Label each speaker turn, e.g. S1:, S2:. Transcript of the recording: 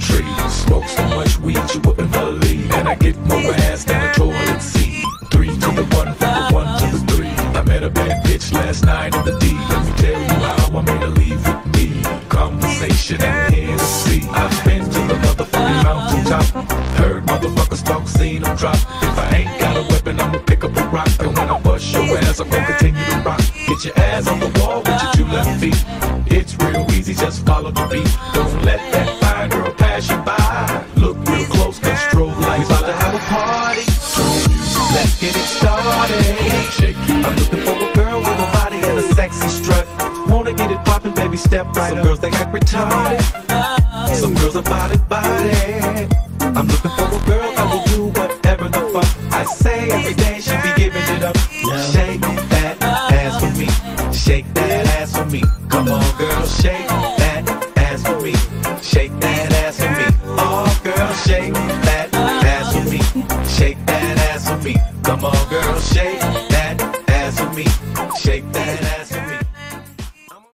S1: three. Smoke so much weed you wouldn't believe. And I get more ass than a toilet seat. Three to the one, from the one to the three. I met a bad bitch last night in the D. Let me tell you how I made her leave with me. Conversation and Hennessy. I've been to the motherfucking mountaintop. Heard motherfuckers talk, seen them drop. If I ain't got a weapon, I'ma pick up a rock. And when I bust your ass, I'm gonna continue to rock. Get your ass on the wall with your two left feet. It's real easy, just follow the beat. Don't poppin', baby, step right Some up. girls they act retarded. Some girls are body body. I'm looking for a girl that will do whatever the fuck I say every day. She be giving it up. Shake that ass for me. Shake that ass for me. Come on, girl, shake that ass for me. Shake that ass for me. Oh, girl, shake that ass for me. Shake that ass for me. Come on, girl, shake that ass for me. Shake that ass.